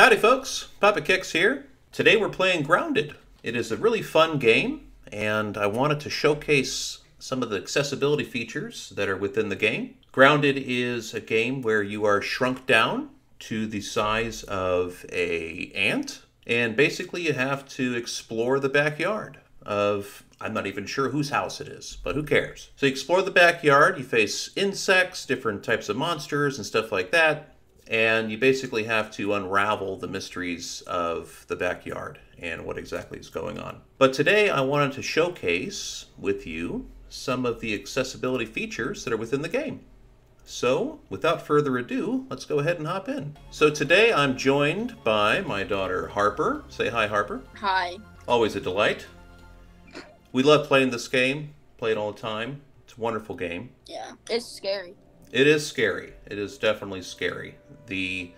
Howdy, folks. Papa Kicks here. Today we're playing Grounded. It is a really fun game, and I wanted to showcase some of the accessibility features that are within the game. Grounded is a game where you are shrunk down to the size of a ant, and basically you have to explore the backyard of I'm not even sure whose house it is, but who cares? So you explore the backyard, you face insects, different types of monsters, and stuff like that, and you basically have to unravel the mysteries of the backyard and what exactly is going on. But today I wanted to showcase with you some of the accessibility features that are within the game. So, without further ado, let's go ahead and hop in. So, today I'm joined by my daughter Harper. Say hi, Harper. Hi. Always a delight. We love playing this game, play it all the time. It's a wonderful game. Yeah, it's scary. It is scary. It is definitely scary. The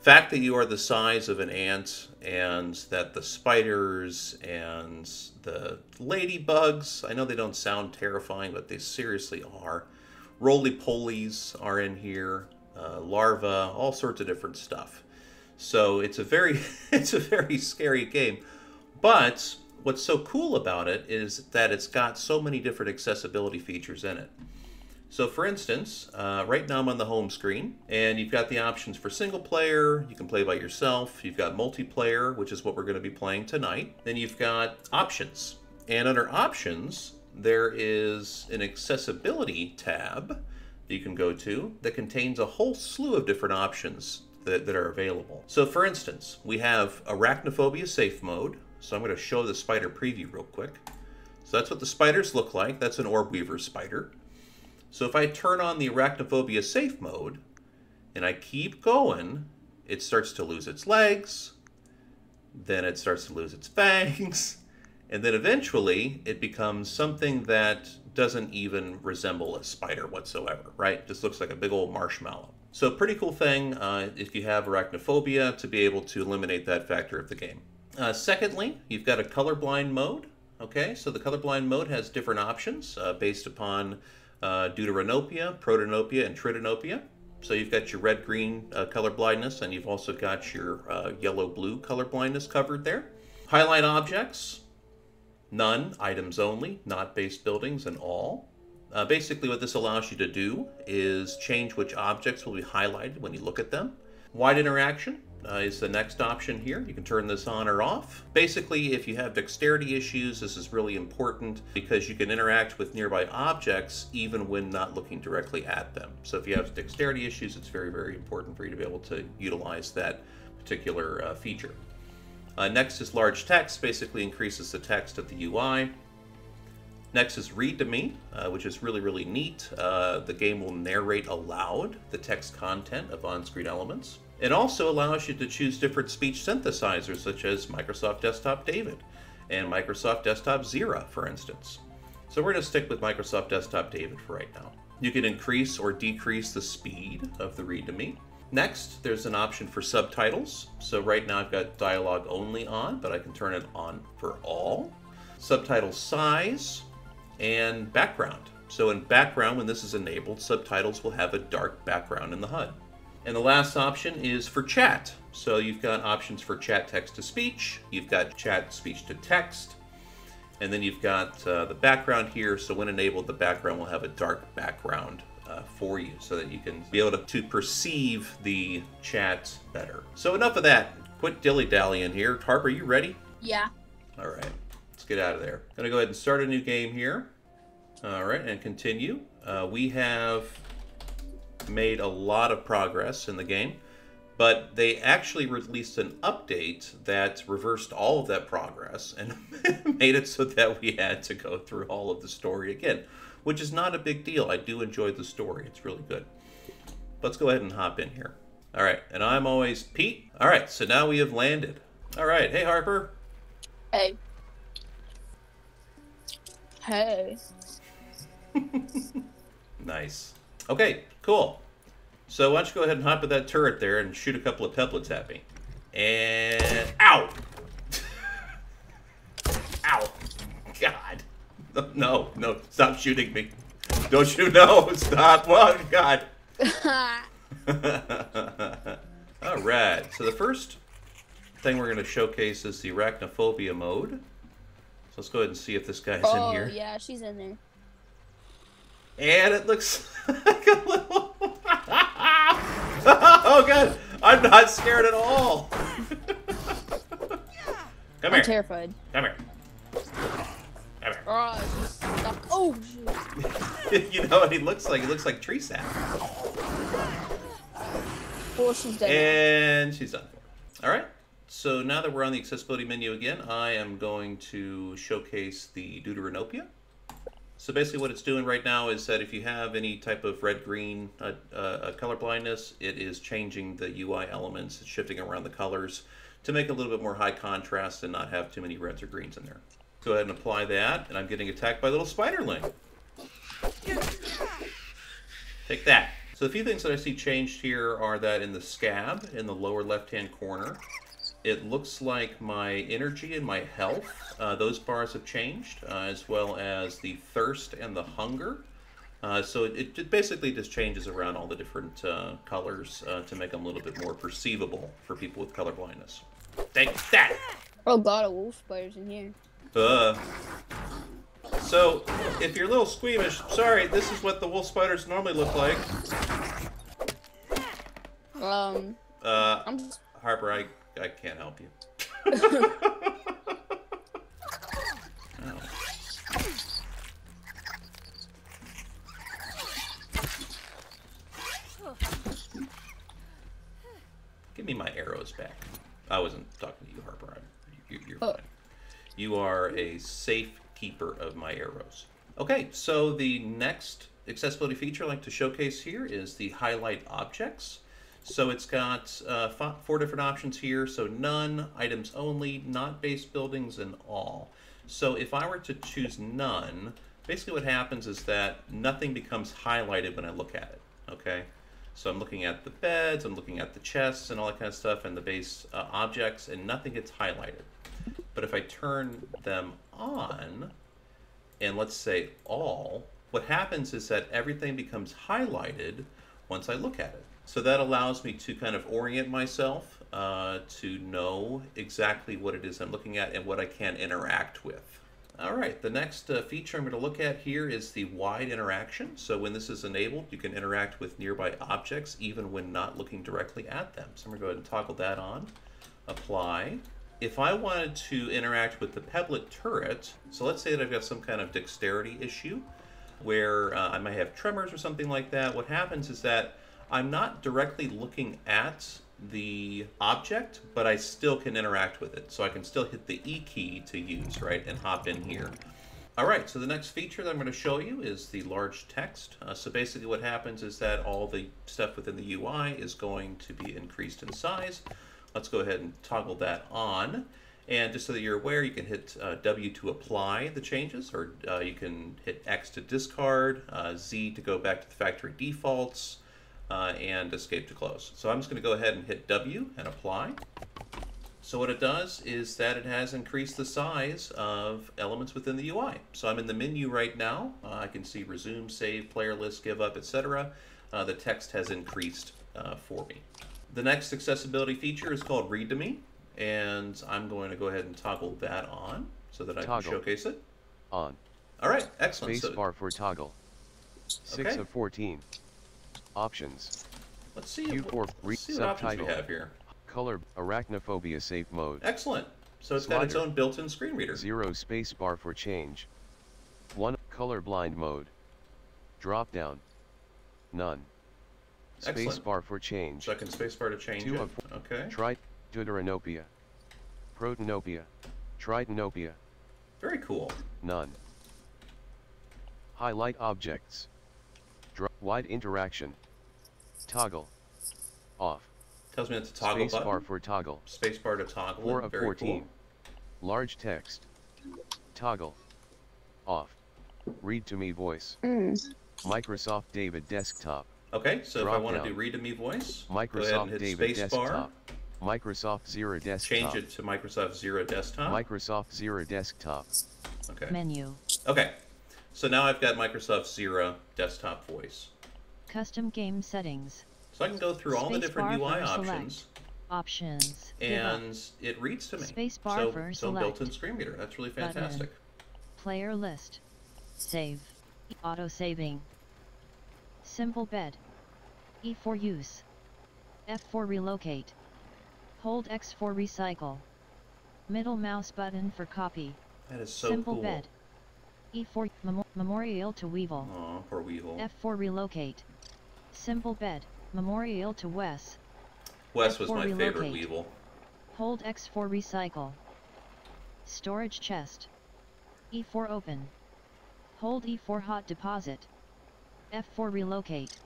fact that you are the size of an ant and that the spiders and the ladybugs, I know they don't sound terrifying, but they seriously are. Roly polies are in here, uh, larvae, all sorts of different stuff. So it's a very it's a very scary game. But what's so cool about it is that it's got so many different accessibility features in it. So for instance, uh, right now I'm on the home screen and you've got the options for single player, you can play by yourself, you've got multiplayer, which is what we're going to be playing tonight. Then you've got options. And under options, there is an accessibility tab that you can go to that contains a whole slew of different options that, that are available. So for instance, we have arachnophobia safe mode. So I'm going to show the spider preview real quick. So that's what the spiders look like. That's an orb weaver spider. So if I turn on the arachnophobia safe mode and I keep going, it starts to lose its legs, then it starts to lose its fangs, and then eventually it becomes something that doesn't even resemble a spider whatsoever, right? Just looks like a big old marshmallow. So pretty cool thing uh, if you have arachnophobia to be able to eliminate that factor of the game. Uh, secondly, you've got a colorblind mode. Okay, so the colorblind mode has different options uh, based upon uh, deuteranopia, protanopia, and tritanopia. So you've got your red-green uh, color blindness, and you've also got your uh, yellow-blue color blindness covered there. Highlight objects, none, items only, not base buildings, and all. Uh, basically what this allows you to do is change which objects will be highlighted when you look at them. Wide interaction, uh, is the next option here. You can turn this on or off. Basically, if you have dexterity issues, this is really important because you can interact with nearby objects even when not looking directly at them. So if you have dexterity issues, it's very, very important for you to be able to utilize that particular uh, feature. Uh, next is large text, basically increases the text of the UI. Next is read to me, uh, which is really, really neat. Uh, the game will narrate aloud the text content of on-screen elements. It also allows you to choose different speech synthesizers, such as Microsoft Desktop David and Microsoft Desktop Zira, for instance. So we're going to stick with Microsoft Desktop David for right now. You can increase or decrease the speed of the read to me. Next, there's an option for subtitles. So right now I've got dialogue only on, but I can turn it on for all. Subtitle size and background. So in background, when this is enabled, subtitles will have a dark background in the HUD. And the last option is for chat. So you've got options for chat text to speech, you've got chat speech to text, and then you've got uh, the background here. So when enabled, the background will have a dark background uh, for you so that you can be able to, to perceive the chat better. So enough of that. Quit dilly-dallying here. Harper, you ready? Yeah. All right. Get out of there. Gonna go ahead and start a new game here. All right, and continue. Uh, we have made a lot of progress in the game, but they actually released an update that reversed all of that progress and made it so that we had to go through all of the story again, which is not a big deal. I do enjoy the story, it's really good. Let's go ahead and hop in here. All right, and I'm always Pete. All right, so now we have landed. All right, hey Harper. Hey. Hey. nice. Okay, cool. So why don't you go ahead and hop at that turret there and shoot a couple of pebblets at me. And... Ow! Ow! God. No, no, stop shooting me. Don't you know? Stop. Oh, God. All right. So the first thing we're going to showcase is the arachnophobia mode. Let's go ahead and see if this guy's oh in here. Oh, yeah, she's in there. And it looks like a little. oh god, I'm not scared at all. Come I'm here. terrified. Come here. Come here. Oh, stuck. Oh shit. you know what he looks like? He looks like tree sap. Well, she's dead. And she's done. All right. So now that we're on the accessibility menu again, I am going to showcase the Deuteranopia. So basically what it's doing right now is that if you have any type of red-green uh, uh, color blindness, it is changing the UI elements, shifting around the colors to make a little bit more high contrast and not have too many reds or greens in there. Go ahead and apply that, and I'm getting attacked by a little spiderling. Take that. So the few things that I see changed here are that in the scab, in the lower left-hand corner, it looks like my energy and my health, uh, those bars have changed, uh, as well as the thirst and the hunger. Uh, so it, it basically just changes around all the different uh, colors uh, to make them a little bit more perceivable for people with color blindness. Take that! oh god, a wolf spider's in here. Uh, so, if you're a little squeamish, sorry, this is what the wolf spiders normally look like. Um, Uh, I'm just. Harper, I, I can't help you. Oh. Give me my arrows back. I wasn't talking to you, Harper. I'm, you, you're Oh. fine. You are a safe keeper of my arrows. Okay, so the next accessibility feature I'd like to showcase here is the highlight objects. So it's got uh, fo- four different options here. So none, items only, not base buildings, and all. So if I were to choose none, basically what happens is that nothing becomes highlighted when I look at it. Okay, so I'm looking at the beds, I'm looking at the chests, and all that kind of stuff, and the base uh, objects, and nothing gets highlighted. But if I turn them on, and let's say all, what happens is that everything becomes highlighted once I look at it. So that allows me to kind of orient myself uh, to know exactly what it is I'm looking at and what I can interact with. All right, the next uh, feature I'm going to look at here is the wide interaction. So when this is enabled, you can interact with nearby objects even when not looking directly at them. So I'm going to go ahead and toggle that on, apply. If I wanted to interact with the Pebblet turret, so let's say that I've got some kind of dexterity issue where uh, I might have tremors or something like that, what happens is that I'm not directly looking at the object, but I still can interact with it. So I can still hit the E key to use, right, and hop in here. All right, so the next feature that I'm going to show you is the large text. Uh, so basically what happens is that all the stuff within the UI is going to be increased in size. Let's go ahead and toggle that on. And just so that you're aware, you can hit uh, W to apply the changes, or uh, you can hit X to discard, uh, Z to go back to the factory defaults, uh, and escape to close. So I'm just going to go ahead and hit W and apply. So what it does is that it has increased the size of elements within the UI. So I'm in the menu right now. Uh, I can see resume, save, player list, give up, etc. Uh, the text has increased uh, for me. The next accessibility feature is called Read to Me, and I'm going to go ahead and toggle that on so that I Toggle. can showcase it. On. All right, excellent. Space So bar for toggle. 6 Okay. of 14. Options. let's see, Q4 what, let's see what options we have here. Color arachnophobia safe mode. Excellent. So it's got its own built-in screen reader. 0 space bar for change. 1 color blind mode. Drop down. None. Space Excellent. bar for change. Second space bar to change Two it. of Okay. Trit Deuteranopia. Protanopia. Tritanopia. Very cool. None. Highlight objects. Dro- wide interaction. Toggle. Off. Tells me that's a toggle Space bar button. for toggle. Spacebar to toggle 4 it. of Very 14. cool. Large text. Toggle. Off. Read to me voice. Mm. Microsoft David desktop. Okay, so if I Drop want to do read to me voice, go ahead and Microsoft hit David spacebar. desktop. Microsoft Zira desktop. Change it to Microsoft Zira Desktop. Microsoft Zira desktop. okay. Menu. Okay. So now I've got Microsoft Zira Desktop Voice. Custom game settings. So I can go through all the different UI options Options. And it reads to me. Space bar so, for so built-in screen reader. That's really Button. fantastic. Player list. Save. Auto saving. Simple bed. E for use. F for relocate. Hold X for recycle. Middle mouse button for copy. That is so Simple cool. bed. E for memo- memorial to Weevil. Aw, poor Weevil. F for relocate. Simple bed. Memorial to Wes. Wes was my favorite relocate. Weevil. Hold X4 recycle. Storage chest. E4 open. Hold E4 hot deposit. F4 relocate.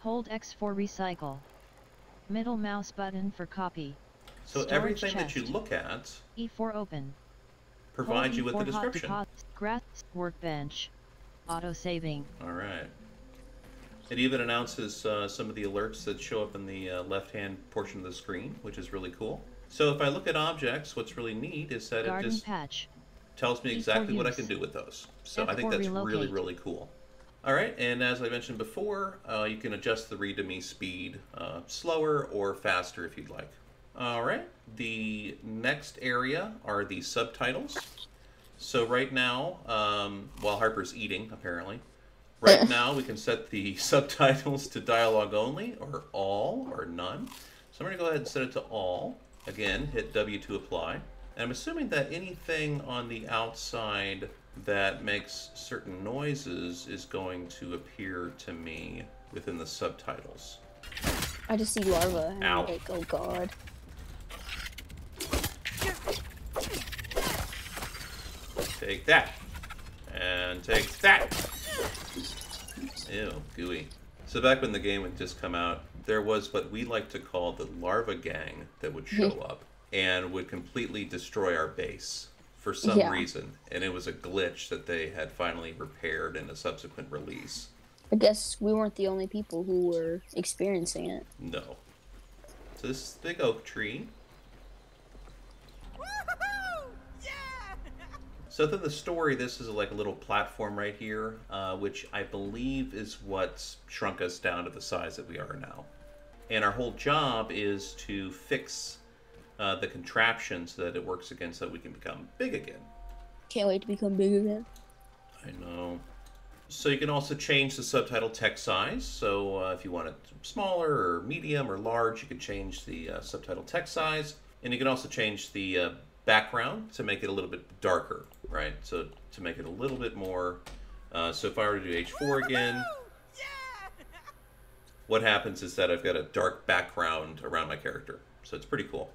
Hold X4 recycle. Middle mouse button for copy. So Storage everything that you look at E4 open. Hold provides E you with the description. Grass workbench. Auto saving. All right. It even announces uh, some of the alerts that show up in the uh, left-hand portion of the screen, which is really cool. So if I look at objects, what's really neat is that it just patch. tells me exactly what I can do with those. So I think that's really, relocate. really cool. All right, and as I mentioned before, uh, you can adjust the read-to-me speed uh, slower or faster if you'd like. All right, the next area are the subtitles. So right now, um, while Harper's eating, apparently, right now we can set the subtitles to dialogue only, or all, or none. So I'm going to go ahead and set it to all. Again, hit W to apply. And I'm assuming that anything on the outside that makes certain noises is going to appear to me within the subtitles. I just see larva. And Ow. I'm like, oh god. Take that. And take that. Ew, gooey. So back when the game would just come out, there was what we like to call the larva gang that would mm-hmm. show up and would completely destroy our base for some Yeah. reason. And it was a glitch that they had finally repaired in a subsequent release. I guess we weren't the only people who were experiencing it. No. So this is the big oak tree. So through the story, this is like a little platform right here, uh, which I believe is what's shrunk us down to the size that we are now. And our whole job is to fix uh, the contraption so that it works again so that we can become big again. Can't wait to become big again. I know. So you can also change the subtitle text size. So uh, if you want it smaller or medium or large, you can change the uh, subtitle text size. And you can also change the uh, background to make it a little bit darker, right? So to make it a little bit more. Uh, so if I were to do H4 again, what happens is that I've got a dark background around my character. So it's pretty cool.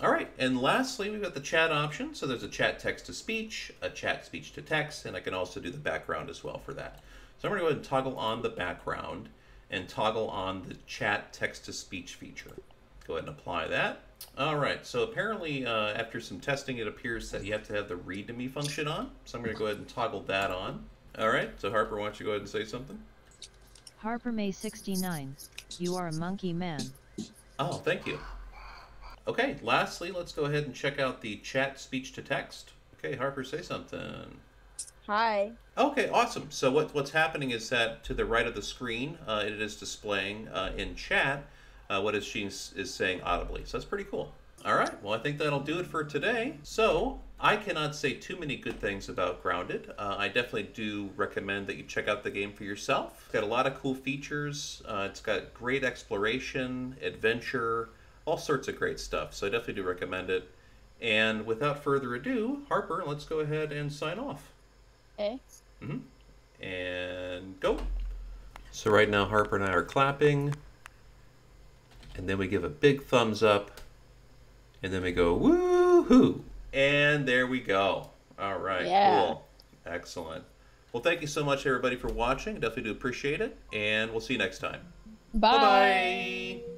All right, and lastly, we've got the chat option. So there's a chat text to speech, a chat speech to text, and I can also do the background as well for that. So I'm going to go ahead and toggle on the background and toggle on the chat text to speech feature. Go ahead and apply that. All right, so apparently uh, after some testing, it appears that you have to have the read to me function on. So I'm going to go ahead and toggle that on. All right, so Harper, why don't you go ahead and say something? Harper May 69. You are a monkey man. Oh, thank you. Okay, lastly, let's go ahead and check out the chat speech to text. Okay, Harper, say something. Hi. Okay, awesome. So what, what's happening is that to the right of the screen, uh, it is displaying uh, in chat uh, what is she is saying audibly. So that's pretty cool. All right, well, I think that'll do it for today. So I cannot say too many good things about Grounded. Uh, I definitely do recommend that you check out the game for yourself. It's got a lot of cool features. Uh, it's got great exploration, adventure, all sorts of great stuff. So I definitely do recommend it. And without further ado, Harper, let's go ahead and sign off. Okay. And go. So right now Harper and I are clapping. And then we give a big thumbs up. And then we go woohoo. And there we go. All right, Yeah. cool. Excellent. Well, thank you so much everybody for watching. Definitely do appreciate it. And we'll see you next time. Bye. Bye-bye.